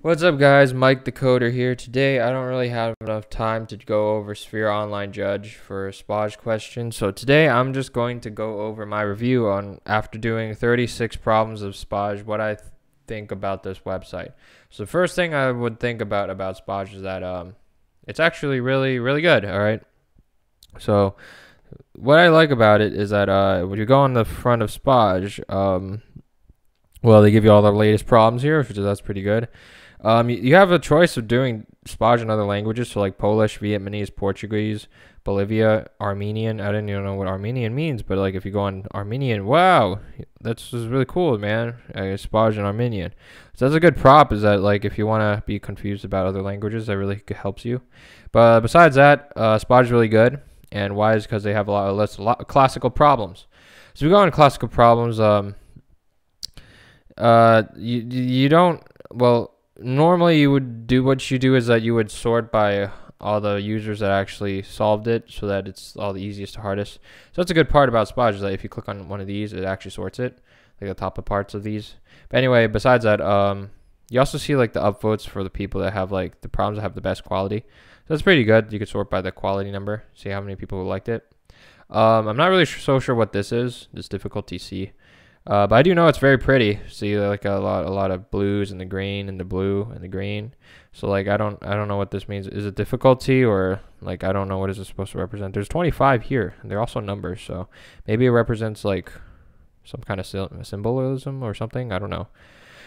What's up, guys? Mike the Coder here. Today, I don't really have enough time to go over Sphere Online Judge for Spoj question, so today I'm just going to go over my review on after doing 36 problems of Spoj, what I th think about this website. So the first thing I would think about about Spoj is that um, it's actually really, really good. All right. So what I like about it is that uh, when you go on the front of Spoj, um, well, they give you all the latest problems here, which is that's pretty good. Um, you, have a choice of doing Spoj in other languages, so like Polish, Vietnamese, Portuguese, Bolivia, Armenian. I didn't even know what Armenian means, but like if you go on Armenian, wow, that's really cool, man. Uh, in Armenian. So that's a good prop. Is that like if you want to be confused about other languages, that really helps you. But besides that, uh, is really good, and why is because they have a lot less classical problems. So we go on classical problems. Um, uh, you you don't well normally you would do what you do is that you would sort by all the users that actually solved it so that it's all the easiest to hardest. So that's a good part about Spoj is that if you click on one of these, it actually sorts it, like the top of parts of these. But anyway, besides that, um, you also see like the upvotes for the people that have like the problems that have the best quality. So that's pretty good. You could sort by the quality number, see how many people liked it. Um, I'm not really so sure what this is, this difficulty C. Uh, but I do know it's very pretty. See like a lot, a lot of blues and the green and the blue and the green. So like I don't, I don't know what this means. Is it difficulty or like I don't know what is it supposed to represent? There's 25 here. And they're also numbers, so maybe it represents like some kind of symbolism or something. I don't know.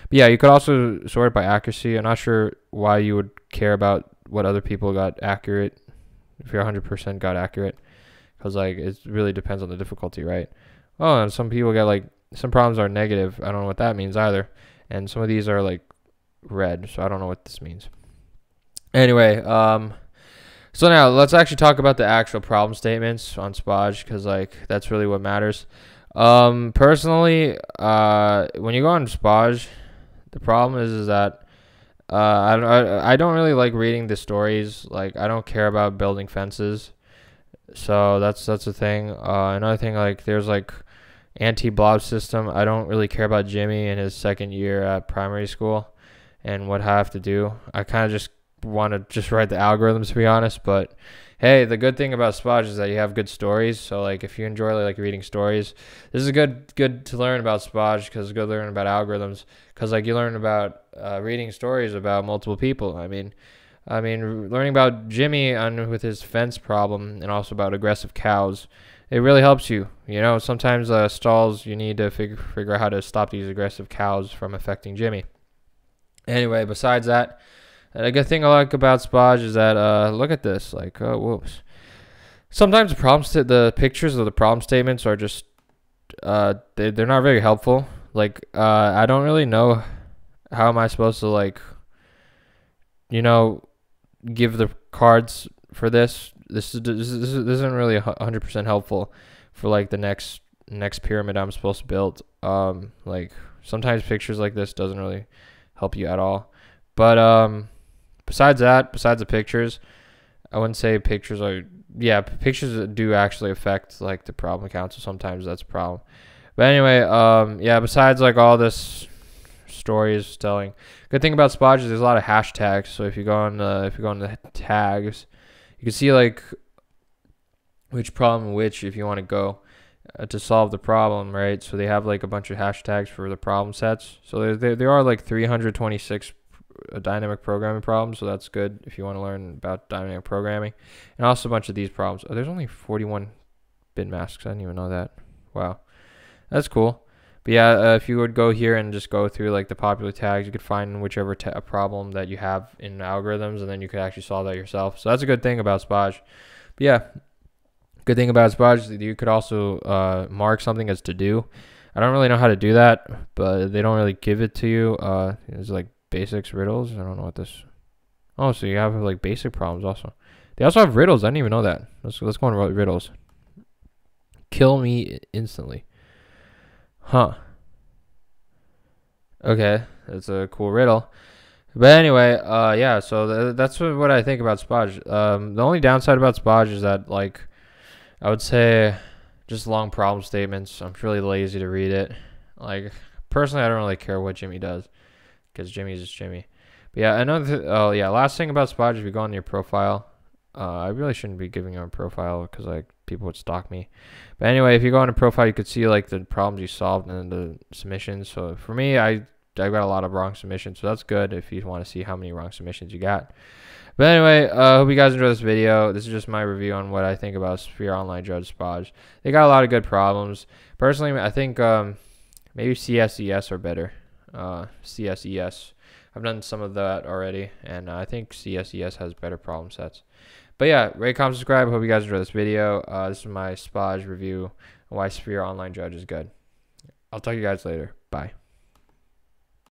But yeah, you could also sort it by accuracy. I'm not sure why you would care about what other people got accurate if you're 100% got accurate because like it really depends on the difficulty, right? Oh, and some people get like some problems are negative. I don't know what that means either. And some of these are like red, so I don't know what this means. Anyway, um, so now let's actually talk about the actual problem statements on Spoj because like that's really what matters. Um, personally, uh, when you go on Spoj, the problem is is that uh, I, I I don't really like reading the stories. Like I don't care about building fences. So that's that's the thing. Uh, another thing like there's like anti-blot system. I don't really care about Jimmy in his second year at primary school and what I have to do. I kind of just want to just write the algorithms to be honest, but hey, the good thing about Spoj is that you have good stories. So like if you enjoy like reading stories, this is a good good to learn about because it's good learn about algorithms because like you learn about uh, reading stories about multiple people. I mean, I mean learning about Jimmy on with his fence problem and also about aggressive cows it really helps you. You know, sometimes uh, stalls you need to figure figure out how to stop these aggressive cows from affecting Jimmy. Anyway, besides that, a good thing I like about Spoj is that uh, look at this. Like, oh, whoops. Sometimes the problems, the pictures of the problem statements are just uh, they they're not very helpful. Like, uh, I don't really know how am I supposed to like, you know, give the cards for this this is this, is, this isn't really 100% helpful for like the next next pyramid I'm supposed to build. Um, like sometimes pictures like this doesn't really help you at all. But um, besides that, besides the pictures, I wouldn't say pictures are yeah pictures do actually affect like the problem count. So sometimes that's a problem. But anyway, um, yeah. Besides like all this stories telling, good thing about Spoj is there's a lot of hashtags. So if you go on the if you go on the tags you can see like which problem which if you want to go uh, to solve the problem, right? So they have like a bunch of hashtags for the problem sets. So there, there, there are like 326 uh, dynamic programming problems. So that's good if you want to learn about dynamic programming. And also a bunch of these problems. Oh, there's only 41 bit masks. I didn't even know that. Wow. That's cool. But yeah, uh, if you would go here and just go through like the popular tags, you could find whichever problem that you have in algorithms, and then you could actually solve that yourself. So that's a good thing about Spoj. But yeah, good thing about Spoj is you could also uh, mark something as to do. I don't really know how to do that, but they don't really give it to you. Uh, it's like basics riddles. I don't know what this. Oh, so you have like basic problems also. They also have riddles. I didn't even know that. Let's let's go on riddles. Kill me instantly. Huh. Okay, that's a cool riddle. But anyway, uh, yeah. So th that's what, I think about Spoj. Um, the only downside about Spoj is that like, I would say, just long problem statements. I'm really lazy to read it. Like personally, I don't really care what Jimmy does, because Jimmy's just Jimmy. But yeah, another. Th- oh yeah, last thing about Spoj, if you go on your profile, uh, I really shouldn't be giving you a profile because like people would stalk me. But anyway, if you go on a profile, you could see like the problems you solved and the submissions. So for me, I I got a lot of wrong submissions, so that's good if you want to see how many wrong submissions you got. But anyway, I uh, hope you guys enjoy this video. This is just my review on what I think about Sphere Online Judge Spoj. They got a lot of good problems. Personally, I think um, maybe CSES are better. Uh, CSES. I've done some of that already, and I think CSES has better problem sets. But yeah, rate, comment, subscribe. Hope you guys enjoy this video. Uh, this is my Spoj review why Sphere Online Judge is good. I'll talk to you guys later. Bye.